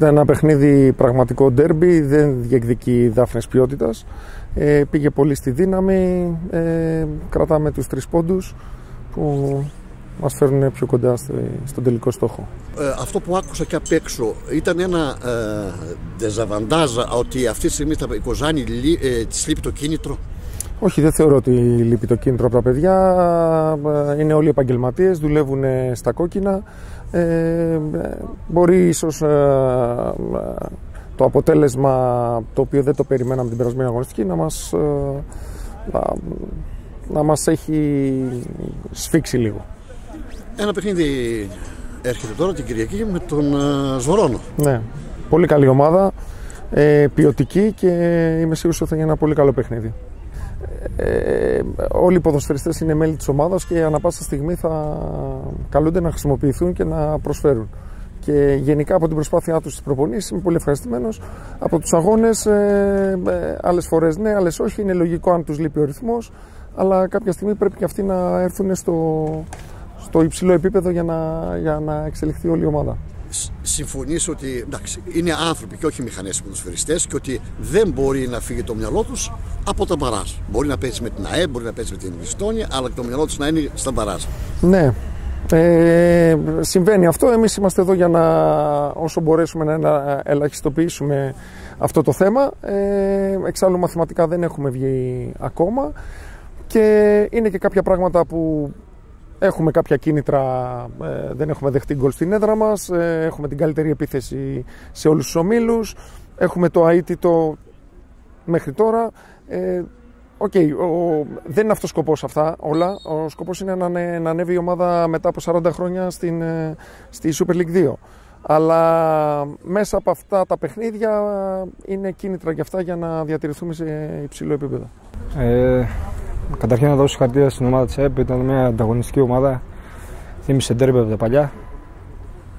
Ήταν ένα παιχνίδι πραγματικό ντέρμπι, δεν διεκδικεί δάφνες ποιότητας. Ε, πήγε πολύ στη δύναμη, ε, κρατάμε τους τρεις πόντους που μας φέρνουν πιο κοντά στον τελικό στόχο. Ε, αυτό που άκουσα και απ' έξω ήταν ένα ε, ότι αυτή τη στιγμή στα Κοζάνη ε, της λείπει το κίνητρο. Όχι, δεν θεωρώ ότι λείπει το κίνητρο από τα παιδιά. Ε, είναι όλοι επαγγελματίες, δουλεύουν στα κόκκινα. Ε, μπορεί ίσως ε, το αποτέλεσμα το οποίο δεν το περιμέναμε την περασμένη αγωνιστική να μας, να, να μας έχει σφίξει λίγο. Ένα παιχνίδι έρχεται τώρα την Κυριακή με τον Σβορώνο. Ναι, πολύ καλή ομάδα, ποιοτική και είμαι σίγουρος ότι θα γίνει ένα πολύ καλό παιχνίδι ε, όλοι οι ποδοσφαιριστές είναι μέλη της ομάδας και ανα πάσα στιγμή θα καλούνται να χρησιμοποιηθούν και να προσφέρουν. Και γενικά από την προσπάθειά τους στις προπονήσεις είμαι πολύ ευχαριστημένος. Από τους αγώνες ε, ε, άλλες φορές ναι, άλλες όχι. Είναι λογικό αν τους λείπει ο ρυθμός. Αλλά κάποια στιγμή πρέπει και αυτοί να έρθουν στο, στο υψηλό επίπεδο για να, για να εξελιχθεί όλη η ομάδα συμφωνείς ότι εντάξει, είναι άνθρωποι και όχι μηχανές ποδοσφαιριστές και ότι δεν μπορεί να φύγει το μυαλό τους από τα μπαράζ. Μπορεί να παίζει με την ΑΕ, μπορεί να παίζει με την Ιστόνια, αλλά το μυαλό τους να είναι στα μπαράζ. Ναι, ε, συμβαίνει αυτό. Εμείς είμαστε εδώ για να όσο μπορέσουμε να ελαχιστοποιήσουμε αυτό το θέμα. Ε, εξάλλου μαθηματικά δεν έχουμε βγει ακόμα και είναι και κάποια πράγματα που Έχουμε κάποια κίνητρα, ε, δεν έχουμε δεχτεί γκολ στην έδρα μας, ε, έχουμε την καλύτερη επίθεση σε όλους τους ομίλους, έχουμε το αήττητο μέχρι τώρα. Ε, OK, okay, δεν είναι αυτός ο σκοπός αυτά όλα. Ο σκοπός είναι να, να ανέβει η ομάδα μετά από 40 χρόνια στην, ε, στη Super League 2. Αλλά μέσα από αυτά τα παιχνίδια είναι κίνητρα για αυτά για να διατηρηθούμε σε υψηλό επίπεδο. Ε, Καταρχήν να δώσω συγχαρητήρια στην ομάδα της ΕΠ. Ήταν μια ανταγωνιστική ομάδα. Θύμισε τέρμπι από τα παλιά.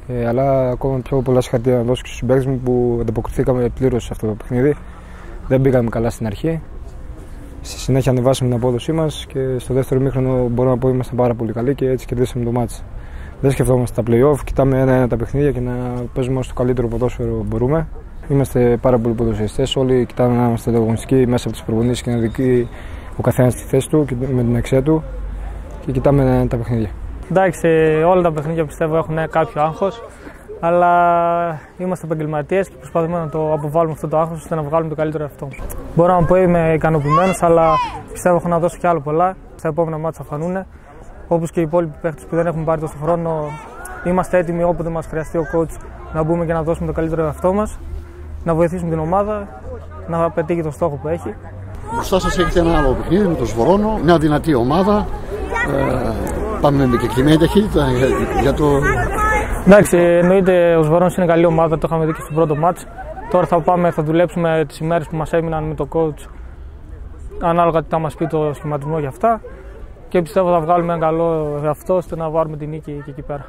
Ε, αλλά ακόμα πιο πολλά συγχαρητήρια να δώσω και στους παίκτε μου που ανταποκριθήκαμε πλήρως σε αυτό το παιχνίδι. Δεν πήγαμε καλά στην αρχή. Στη συνέχεια ανεβάσαμε την απόδοσή μας και στο δεύτερο μήχρονο μπορώ να πω ήμασταν πάρα πολύ καλοί και έτσι κερδίσαμε το μάτσο. Δεν σκεφτόμαστε τα playoff, κοιτάμε ένα-ένα τα παιχνίδια και να παίζουμε όσο το καλύτερο ποδόσφαιρο μπορούμε. Είμαστε πάρα πολλοί ποδοσφαιριστές. Όλοι κοιτάμε να είμαστε ανταγωνιστικοί μέσα από τις προπονήσεις και να δει ο καθένας στη θέση του και με την αξία του και κοιτάμε τα παιχνίδια. Εντάξει, όλα τα παιχνίδια πιστεύω έχουν κάποιο άγχος, αλλά είμαστε επαγγελματίες και προσπαθούμε να το αποβάλουμε αυτό το άγχος ώστε να βγάλουμε το καλύτερο αυτό. Μπορώ να πω είμαι ικανοποιημένος, αλλά πιστεύω έχω να δώσω κι άλλο πολλά. Στα επόμενα μάτια θα φανούν. Όπως και οι υπόλοιποι παίχτε που δεν έχουν πάρει τόσο χρόνο, είμαστε έτοιμοι όποτε μας χρειαστεί ο coach να μπούμε και να δώσουμε το καλύτερο εαυτό μας, να βοηθήσουμε την ομάδα να πετύχει το στόχο που έχει. Μπροστά σας έχετε ένα άλλο παιχνίδι με το Σβορώνο, μια δυνατή ομάδα. Ε, πάμε με κεκτημένη ταχύτητα για, για το. Εντάξει, εννοείται ο Σβορώνο είναι καλή ομάδα, το είχαμε δει και στο πρώτο μάτς. Τώρα θα πάμε, θα δουλέψουμε τις ημέρες που μας έμειναν με το coach ανάλογα τι θα μας πει το σχηματισμό για αυτά. Και πιστεύω θα βγάλουμε ένα καλό εαυτό ώστε να βάλουμε την νίκη και εκεί πέρα.